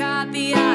got the eyes.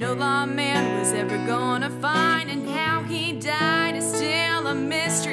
no lawman was ever gonna find, and how he died is still a mystery.